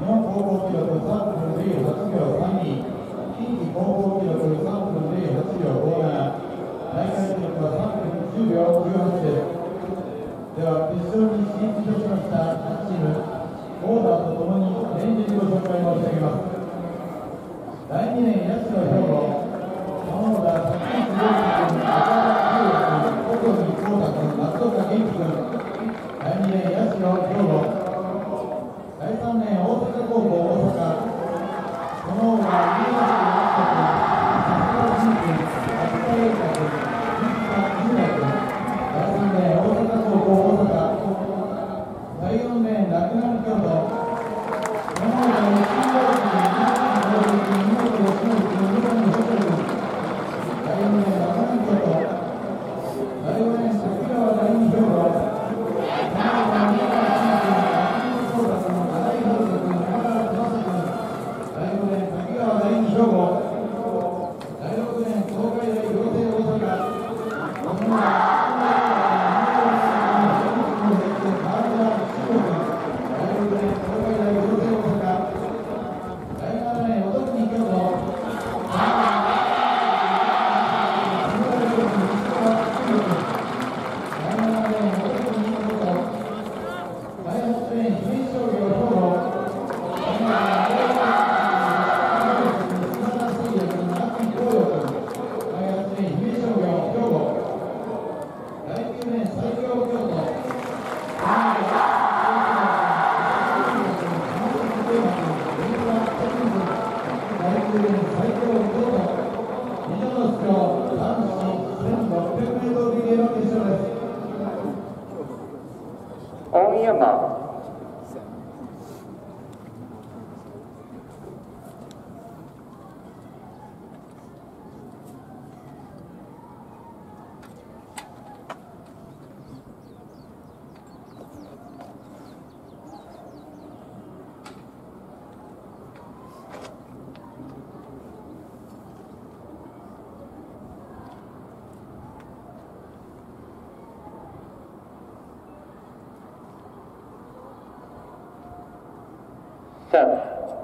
日本高校記録3分08秒32近畿高校記録3分08秒57大会記録は3分10秒98ですでは決勝に進出しました8チームオーダーとともに連日ご紹介申し上げます第2年八代兵庫山本田崎内陽樹君大さあ